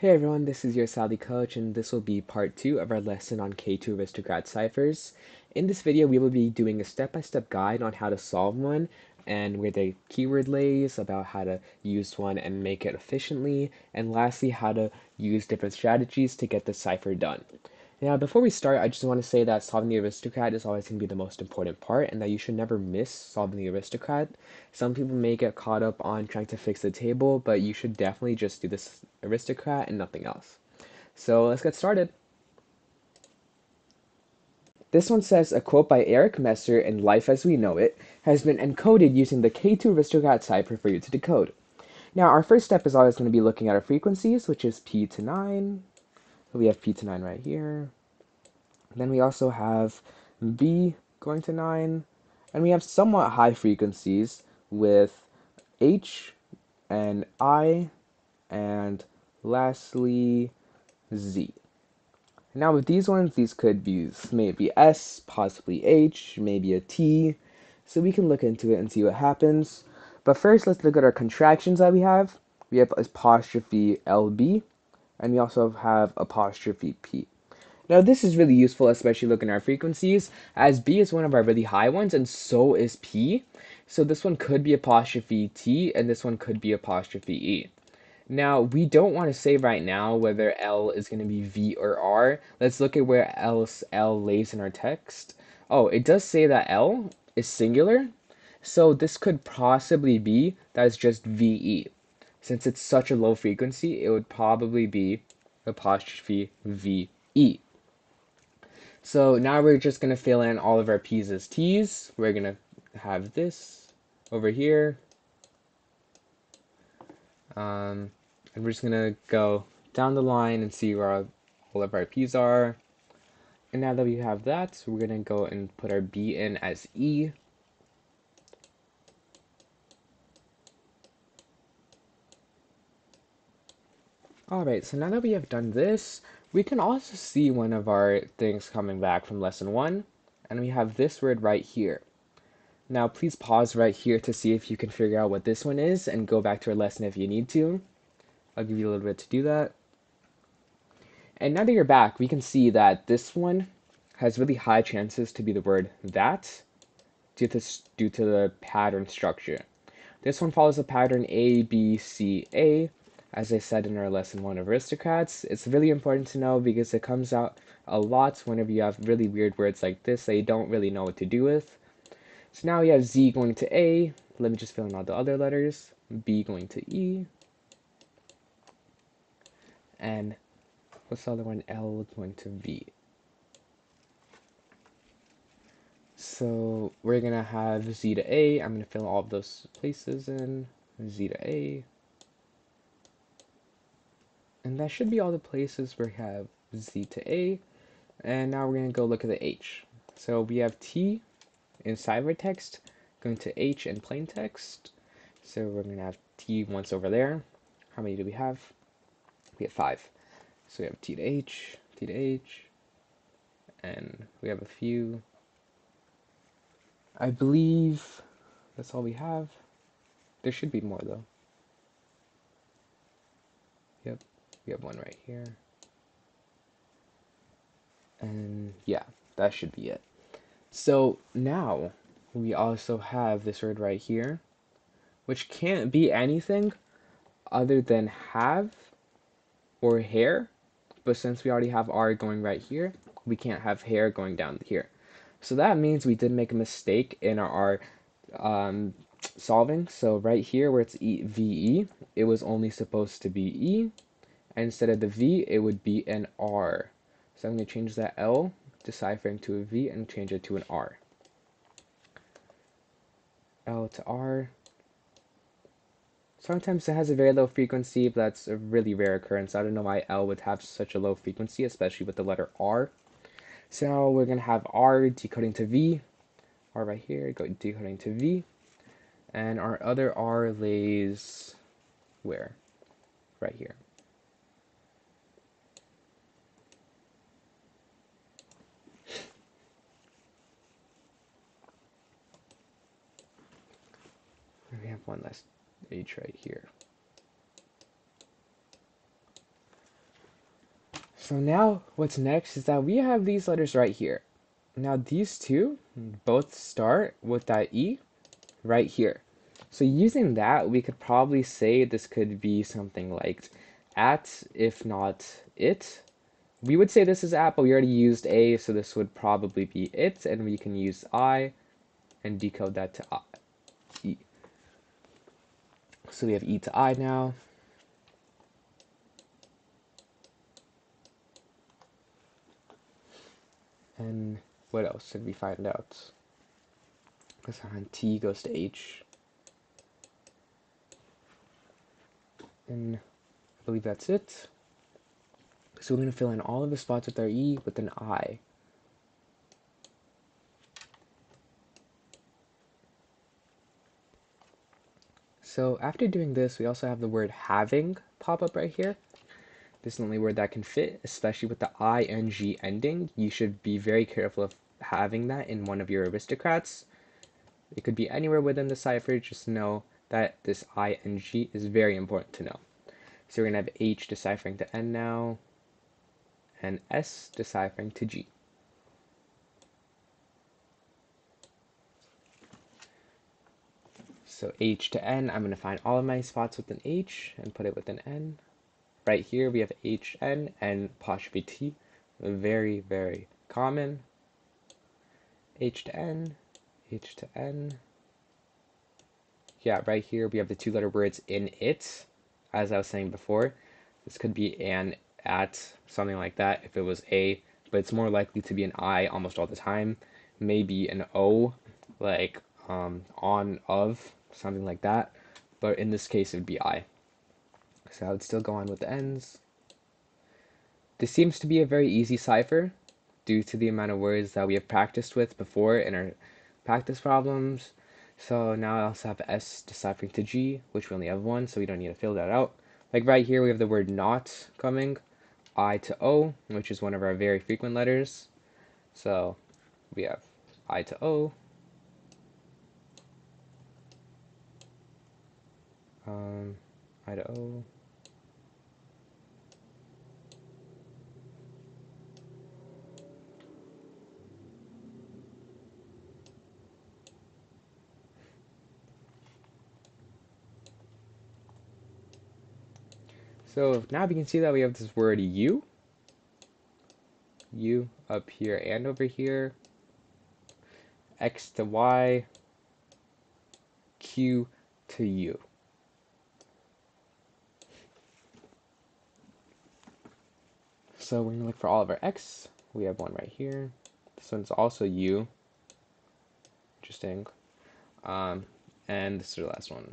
Hey everyone, this is your SciOly Coach, and this will be part two of our lesson on K2 aristocrat ciphers. In this video, we will be doing a step-by-step guide on how to solve one and where the keyword lays, about how to use one and make it efficiently, and lastly, how to use different strategies to get the cipher done. Now, before we start, I just want to say that solving the aristocrat is always going to be the most important part, and that you should never miss solving the aristocrat. Some people may get caught up on trying to fix the table, but you should definitely just do this aristocrat and nothing else. So let's get started. This one says a quote by Eric Messer in Life as We Know It has been encoded using the K2 aristocrat cipher for you to decode. Now, our first step is always going to be looking at our frequencies, which is P to 9, we have P to 9 right here. Then we also have B going to 9. And we have somewhat high frequencies with H and I and lastly Z. Now with these ones, these could be maybe S, possibly H, maybe a T. So we can look into it and see what happens. But first, let's look at our contractions that we have. We have apostrophe LB, and we also have apostrophe P. Now this is really useful, especially looking at our frequencies, as B is one of our really high ones, and so is P. So this one could be apostrophe T, and this one could be apostrophe E. Now, we don't want to say right now whether L is going to be V or R. Let's look at where else L lays in our text. Oh, it does say that L is singular, so this could possibly be that it's just VE. Since it's such a low frequency, it would probably be apostrophe VE. So now we're just going to fill in all of our P's as T's. We're going to have this over here. Um, and we're just going to go down the line and see where all of our P's are. And now that we have that, we're going to go and put our B in as E. Alright, so now that we have done this, we can also see one of our things coming back from lesson 1, and we have this word right here. Now please pause right here to see if you can figure out what this one is, and go back to our lesson if you need to. I'll give you a little bit to do that. And now that you're back, we can see that this one has really high chances to be the word that due to, due to the pattern structure. This one follows the pattern A, B, C, A, as I said in our lesson one of aristocrats, it's really important to know because it comes out a lot whenever you have really weird words like this that you don't really know what to do with. So now we have Z going to A. Let me just fill in all the other letters. B going to E. And what's the other one? L going to V. So we're going to have Z to A. I'm going to fill all of those places in. Z to A. And that should be all the places where we have Z to A. And now we're going to go look at the H. So we have T in ciphertext going to H in plain text. So we're going to have T once over there. How many do we have? We have five. So we have T to H, T to H, and we have a few. I believe that's all we have. There should be more though. Yep. We have one right here. And yeah, that should be it. So now we also have this word right here, which can't be anything other than have or hair. But since we already have R going right here, we can't have hair going down here. So that means we did make a mistake in our um, solving. So right here where it's e, VE, it was only supposed to be E and instead of the V, it would be an R. So I'm going to change that L deciphering to a V and change it to an R. L to R. Sometimes it has a very low frequency, but that's a really rare occurrence. I don't know why L would have such a low frequency, especially with the letter R. So now we're going to have R decoding to V. R right here, go decoding to V. And our other R lays where? Right here. we have one last H right here. So now what's next is that we have these letters right here. Now these two both start with that E right here. So using that, we could probably say this could be something like at, if not it. We would say this is at, but we already used a, so this would probably be it, and we can use I and decode that to I. So we have E to I now. And what else did we find out? Because T goes to H. And I believe that's it. So we're going to fill in all of the spots with our E with an I. So after doing this, we also have the word having pop up right here. This is the only word that can fit, especially with the ing ending. You should be very careful of having that in one of your aristocrats. It could be anywhere within the cipher, just know that this ing is very important to know. So we're going to have H deciphering to N now, and S deciphering to G. So H to N, I'm going to find all of my spots with an H and put it with an N. Right here we have HN and apostrophe T, very, very common. H to N, H to N. Yeah, right here we have the two letter words in it, as I was saying before. This could be an, at, something like that if it was A, but it's more likely to be an I almost all the time. Maybe an O, like um, on, of, something like that. But in this case, it would be I. So I would still go on with the ends. This seems to be a very easy cipher due to the amount of words that we have practiced with before in our practice problems. So now I also have S deciphering to G, which we only have one, so we don't need to fill that out. Like right here, we have the word not coming, I to O, which is one of our very frequent letters. So we have I to O. Um, I to So now we can see that we have this word U. U up here and over here. X to Y. Q to U. So we're going to look for all of our X. We have one right here. This one's also U. Interesting. Um, and this is the last one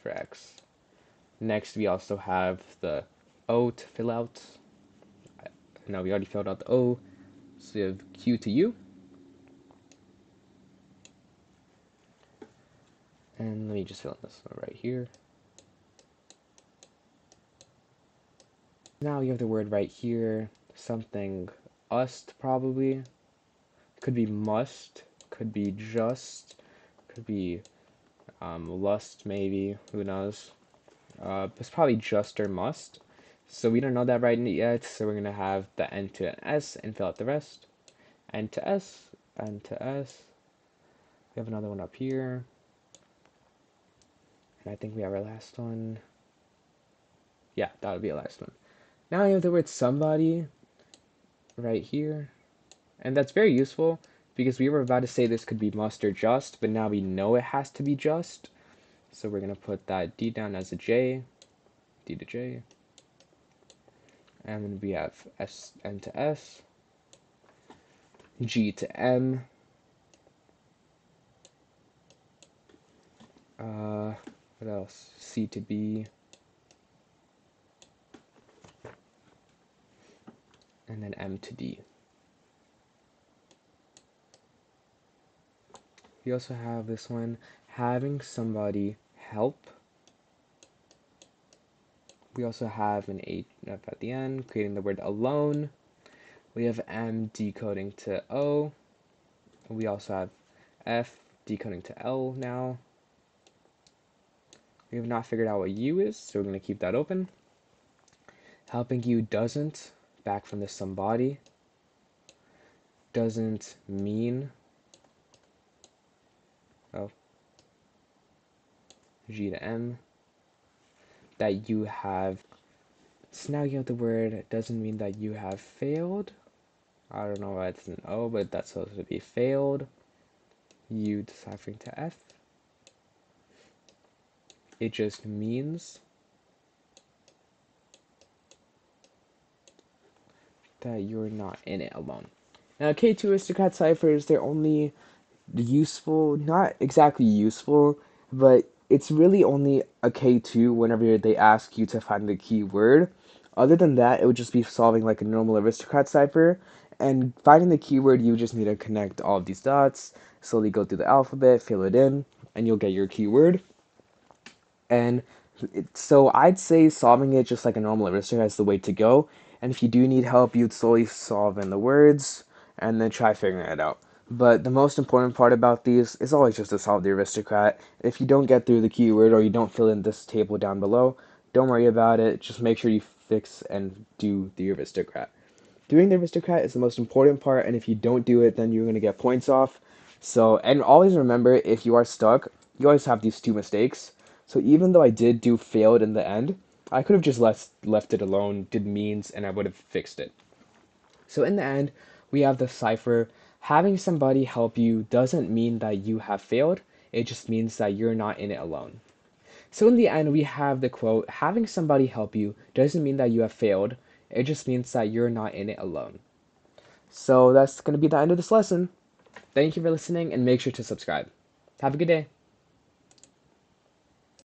for X. Next, we also have the O to fill out. Now we already filled out the O, so we have Q to U. And let me just fill in this one right here. Now you have the word right here, something ust probably. Could be must, could be just, could be um, lust maybe, who knows. Uh, it's probably just or must. So we don't know that right yet, so we're going to have the N to an S and fill out the rest. N to S, N to S. We have another one up here. And I think we have our last one. Yeah, that would be our last one. Now we have the word somebody right here. And that's very useful because we were about to say this could be must or just, but now we know it has to be just. So we're going to put that D down as a J, D to J. And then we have S, N to S, G to M, uh, what else? C to B, and then M to D. We also have this one having somebody help. We also have an H at the end, creating the word alone. We have M decoding to O. We also have F decoding to L now. We have not figured out what U is, so we're going to keep that open. Helping you doesn't back from the somebody doesn't mean oh G to M that you have so now you have the word doesn't mean that you have failed. I don't know why it's an O, but that's supposed to be failed. U deciphering to F. It just means that you're not in it alone. Now, K2 Aristocrat ciphers, they're only useful, not exactly useful, but it's really only a K2 whenever they ask you to find the keyword. Other than that, it would just be solving like a normal aristocrat cipher. And finding the keyword, you just need to connect all of these dots, slowly go through the alphabet, fill it in, and you'll get your keyword. And it, so I'd say solving it just like a normal aristocrat is the way to go. And if you do need help, you'd slowly solve in the words and then try figuring it out. But the most important part about these is always just to solve the aristocrat. If you don't get through the keyword or you don't fill in this table down below, don't worry about it. Just make sure you fix and do the aristocrat. Doing the aristocrat is the most important part, and if you don't do it, then you're going to get points off. So, and always remember if you are stuck, you always have these two mistakes. So, even though I did do failed in the end, I could have just left, left it alone, did means, and I would have fixed it. So, in the end, we have the cipher having somebody help you doesn't mean that you have failed, it just means that you're not in it alone. So in the end, we have the quote having somebody help you doesn't mean that you have failed, it just means that you're not in it alone. So that's going to be the end of this lesson. Thank you for listening and make sure to subscribe. Have a good day.